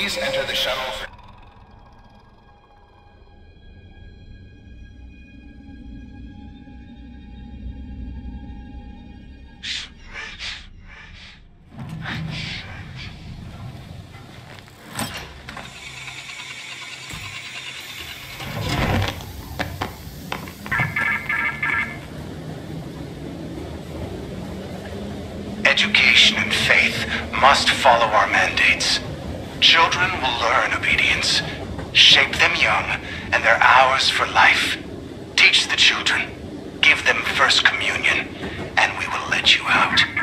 Please enter the shuttle for... Education and faith must follow our mandates. Children will learn obedience. Shape them young, and they're ours for life. Teach the children. Give them first communion, and we will let you out.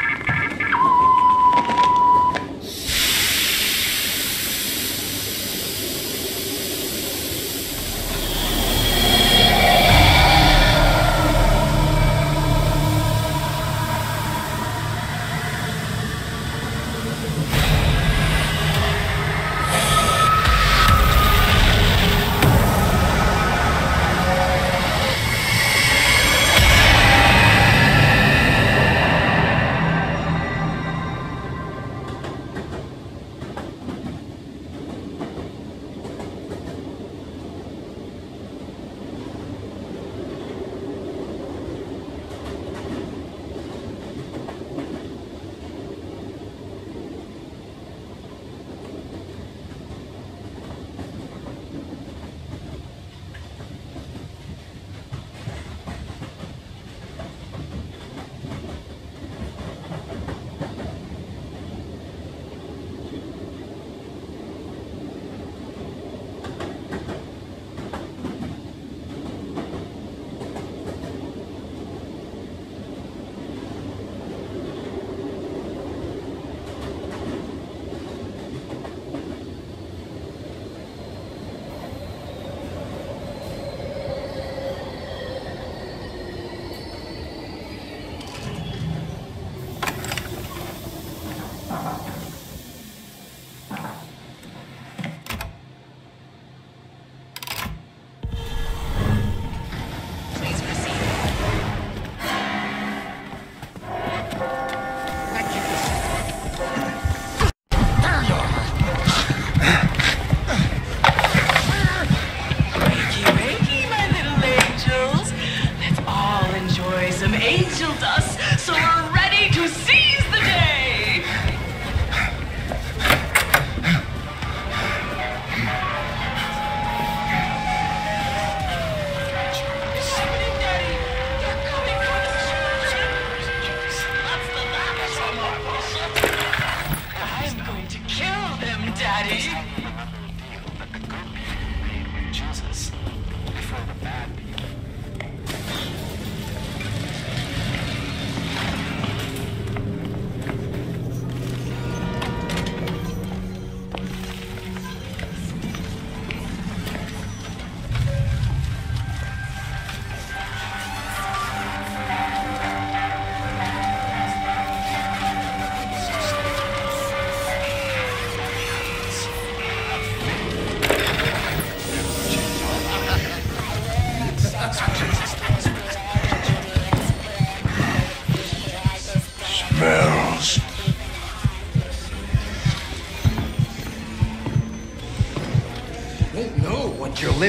Please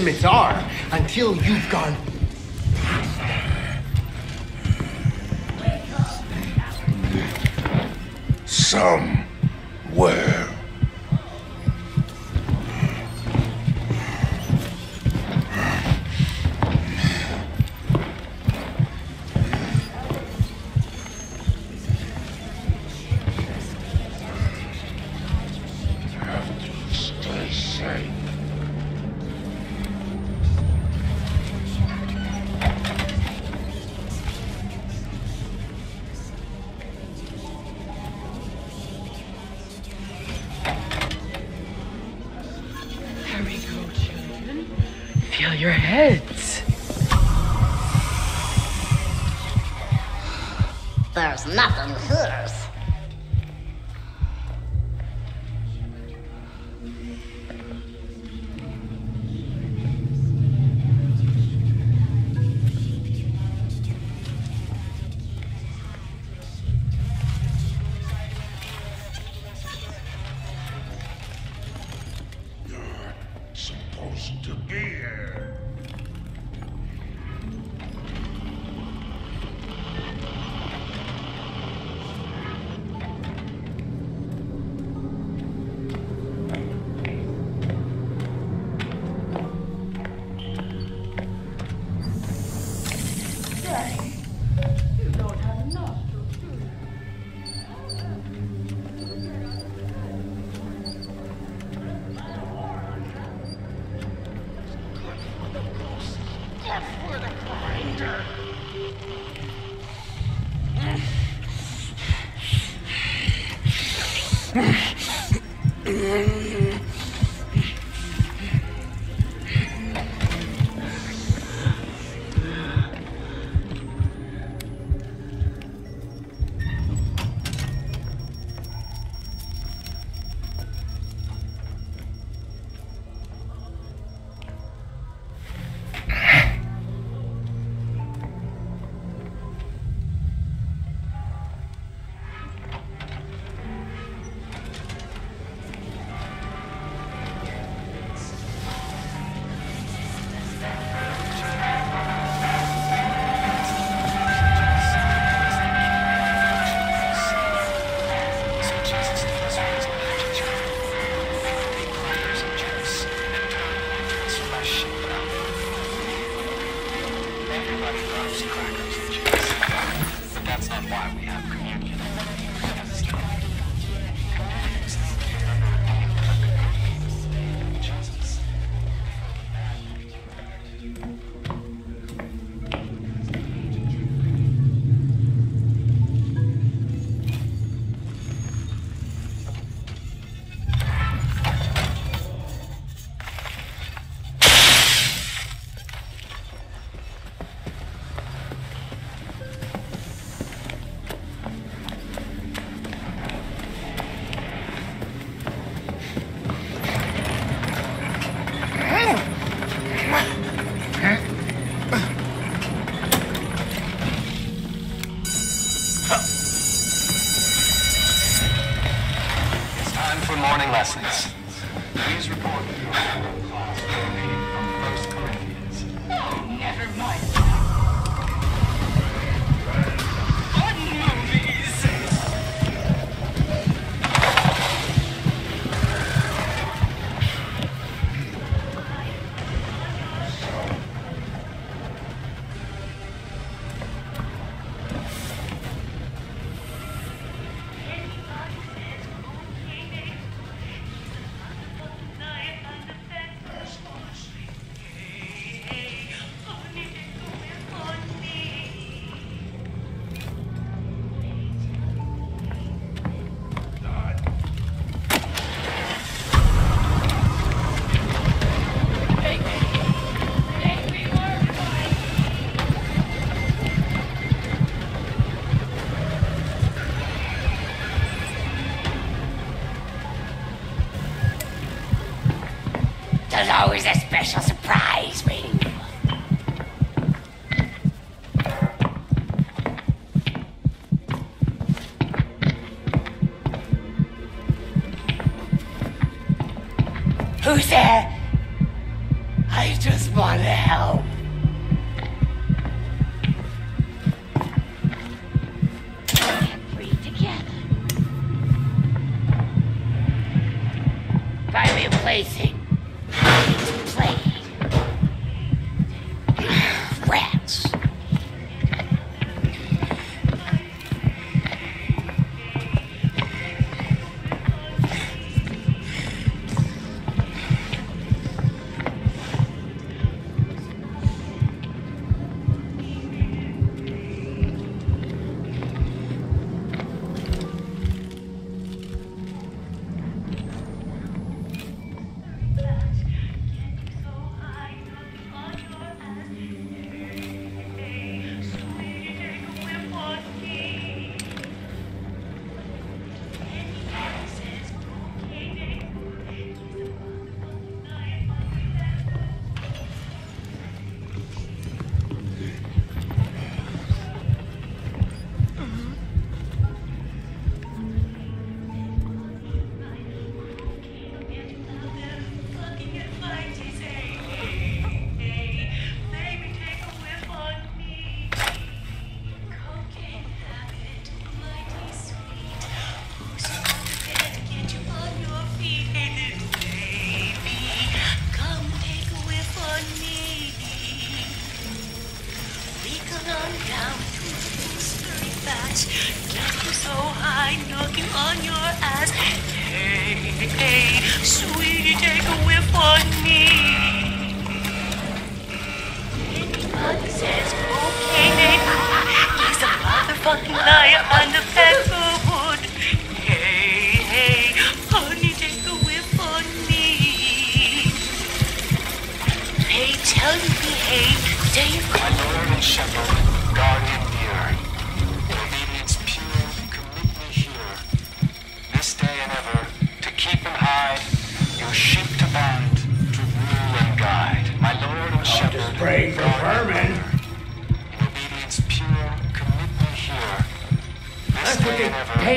limits are until you've gone. There's nothing here. A special surprise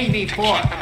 and ever,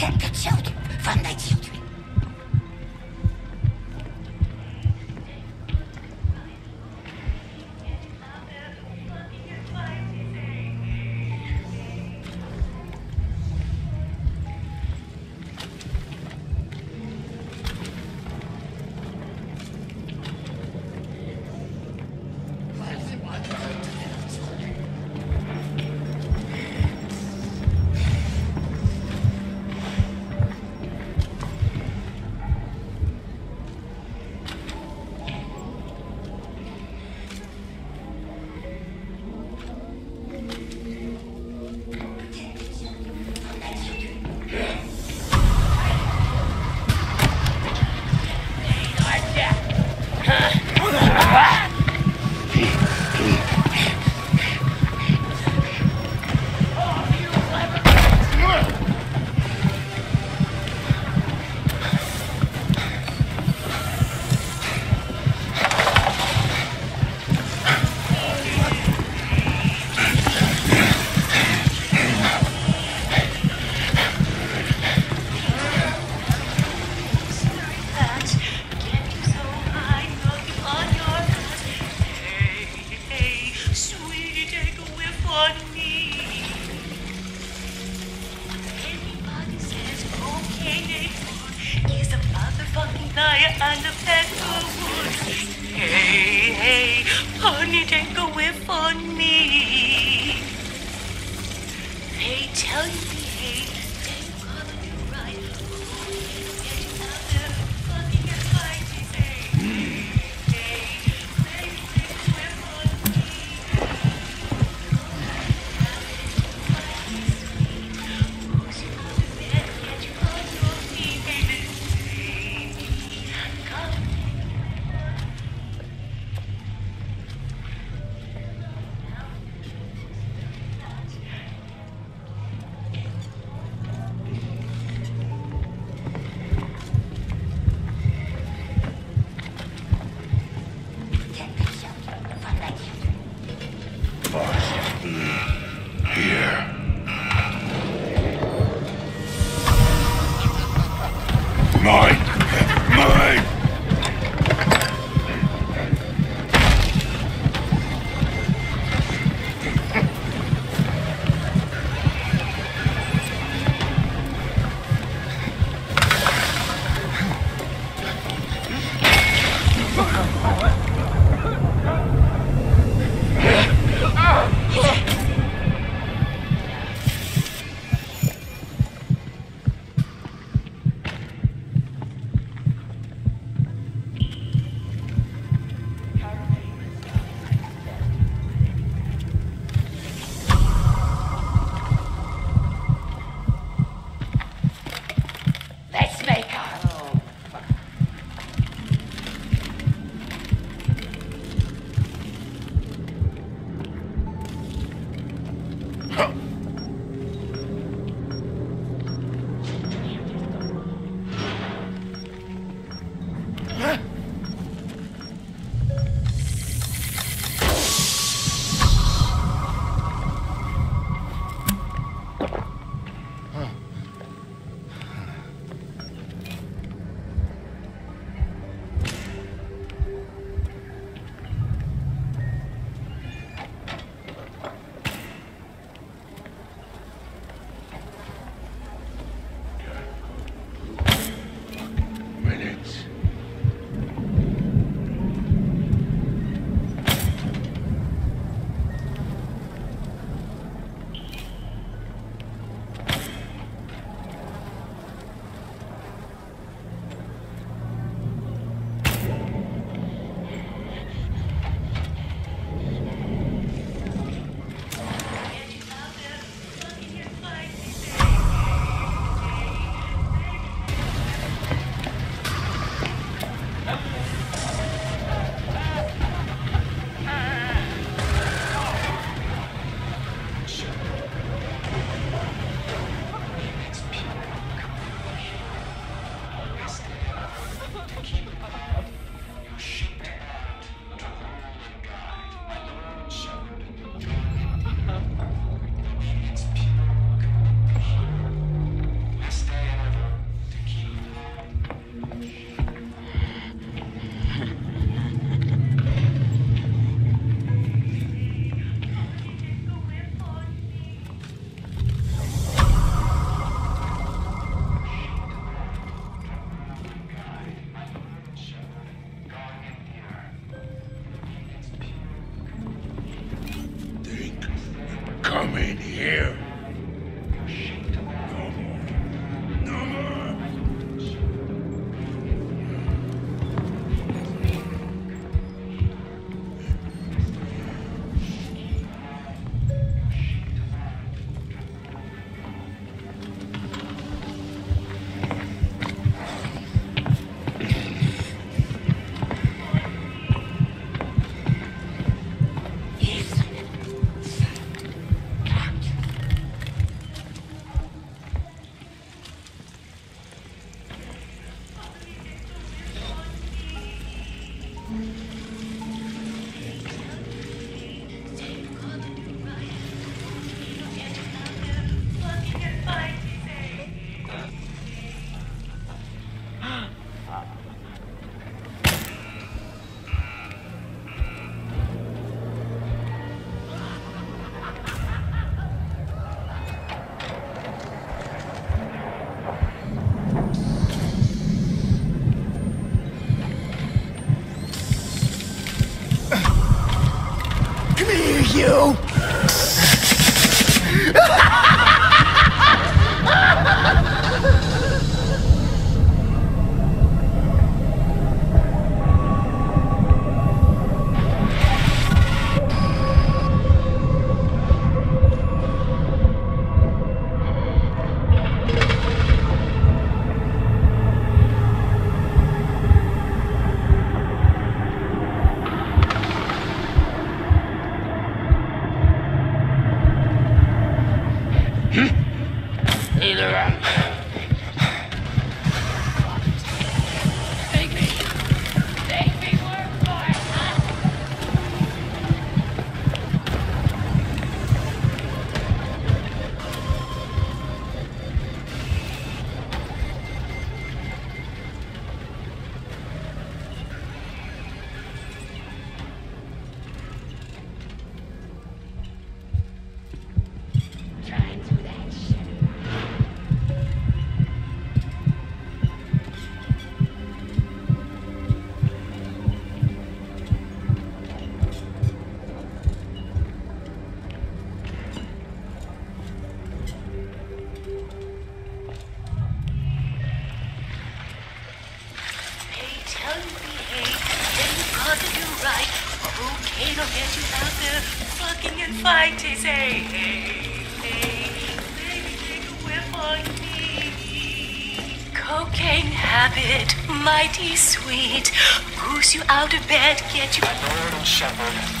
Protect the Huh. Takes you out of bed, get you. My Lord and Shepherd.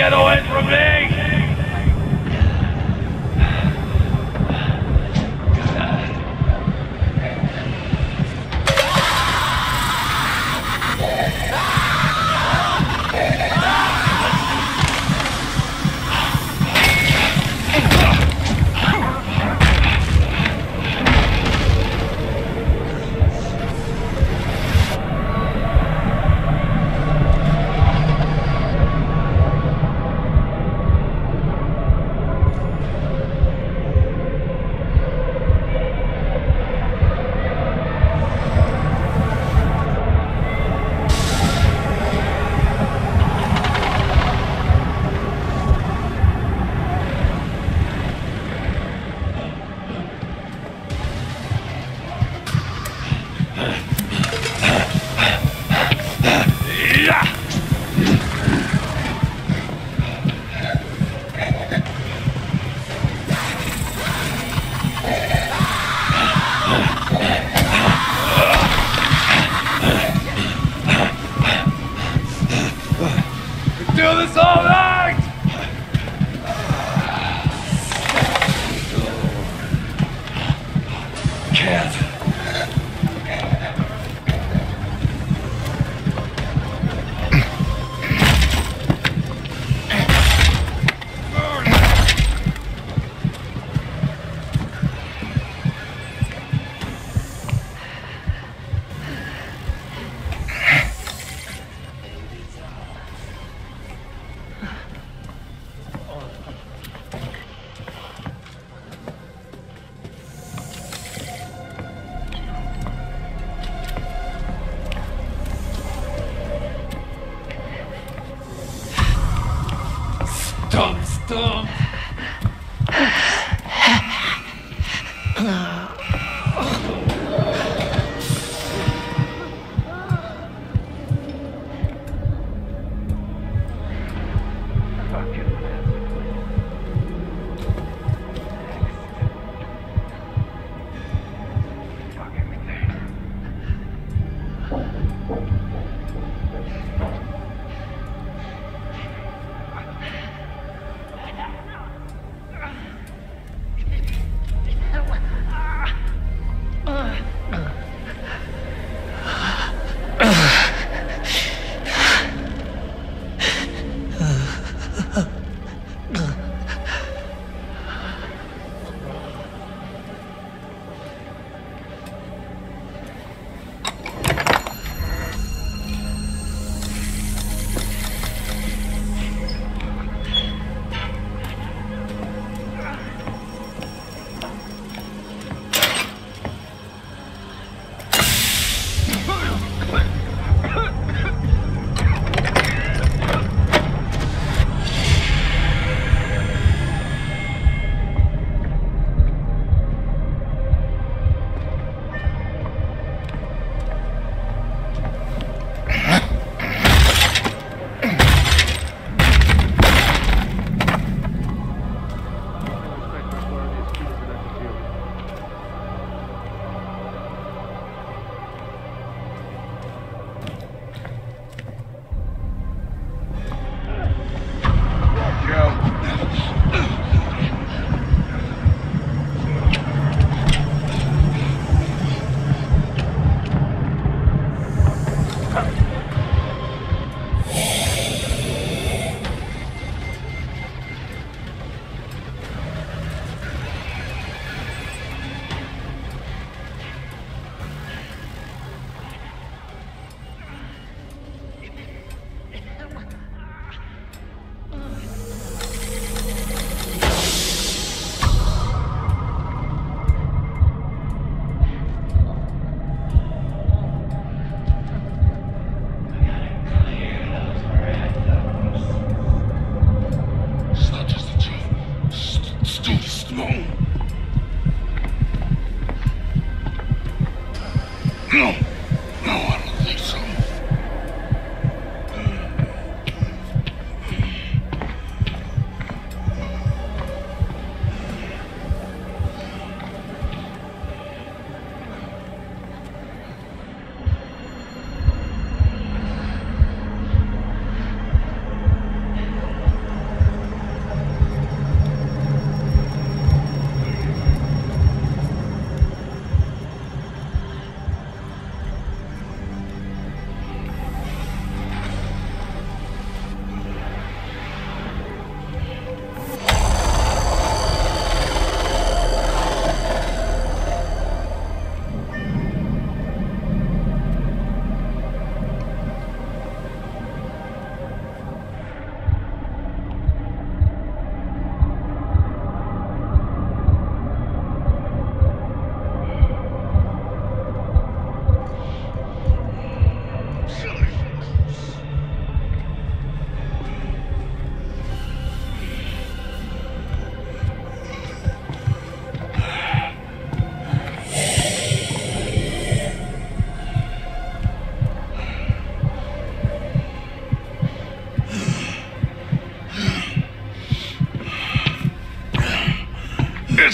Get away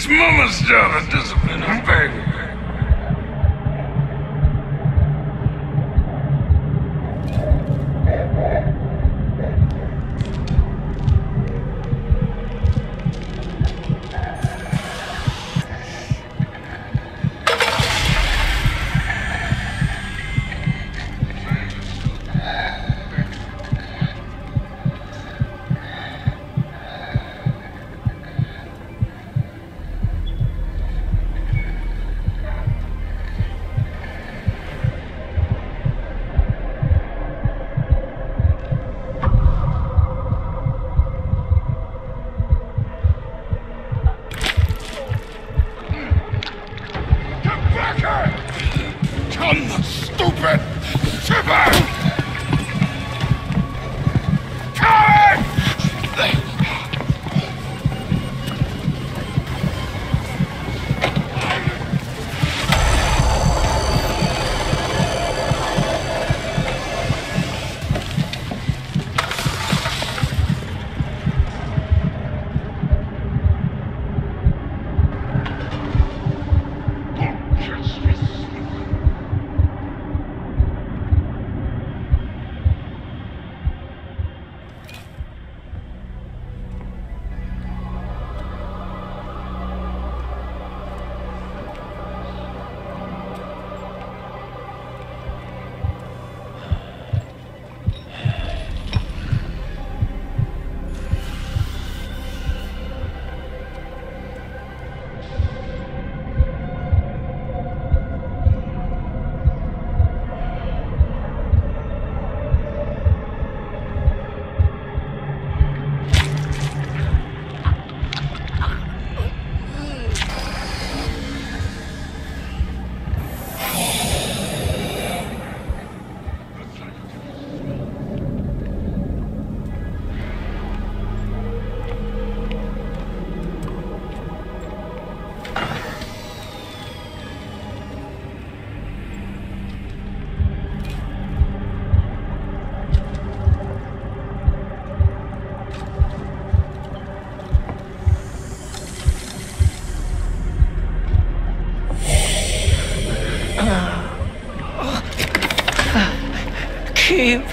Mama's job that it.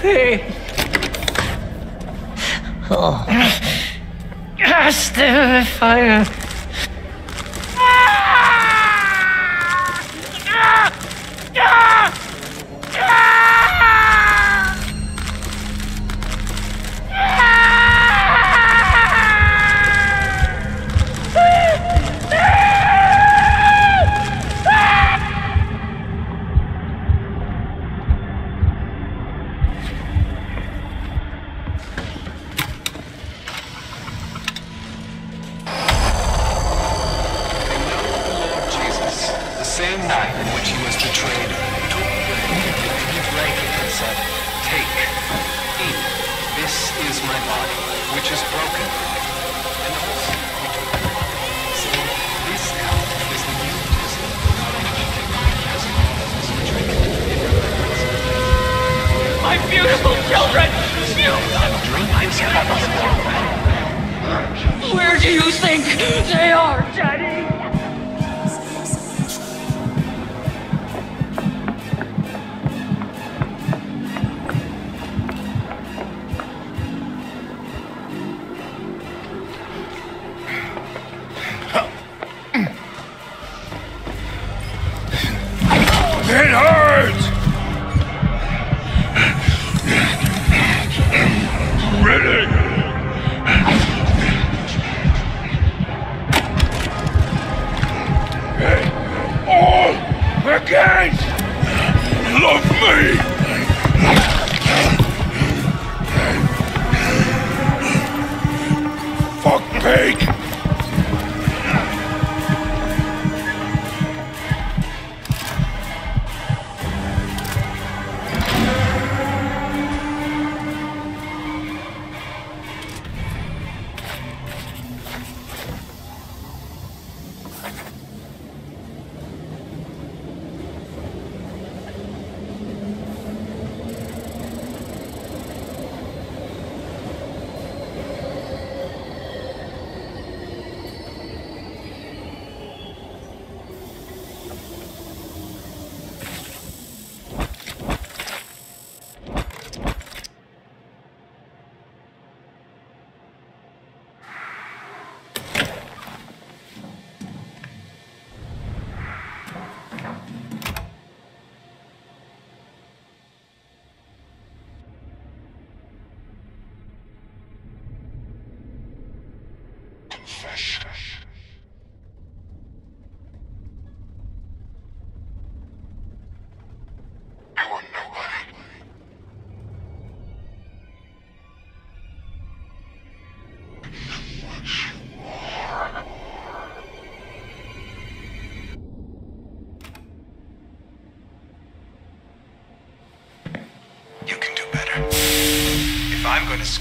Hey. Oh. Past the fire. Children! Where do you think they are, Daddy?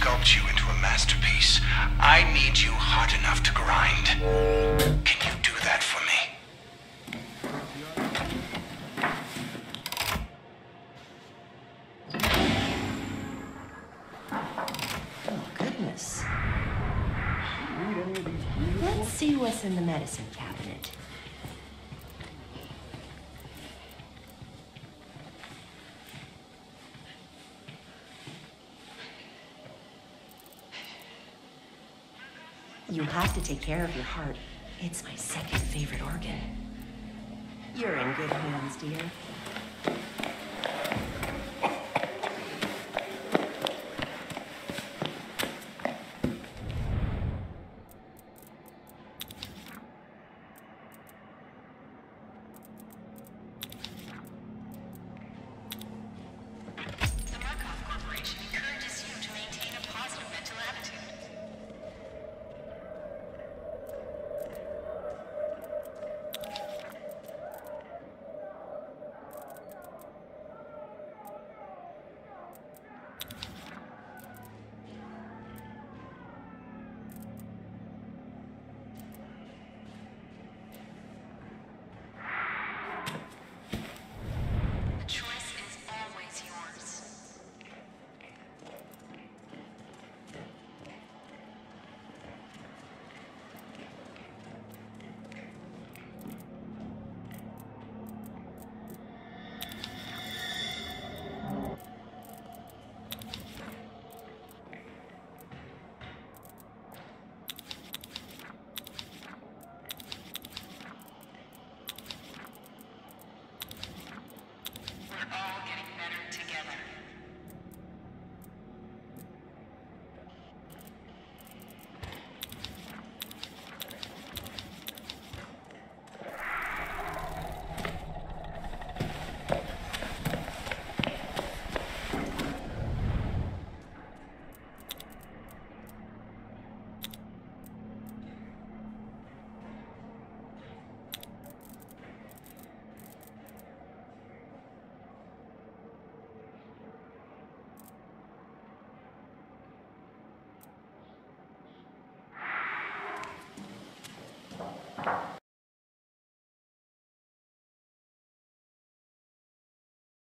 Sculpt you into a masterpiece, I need you hard enough to grind. Can you do that for me? Oh, goodness. Let's see what's in the medicine cabinet. Have to take care of your heart. It's my second favorite organ. You're in good hands, dear.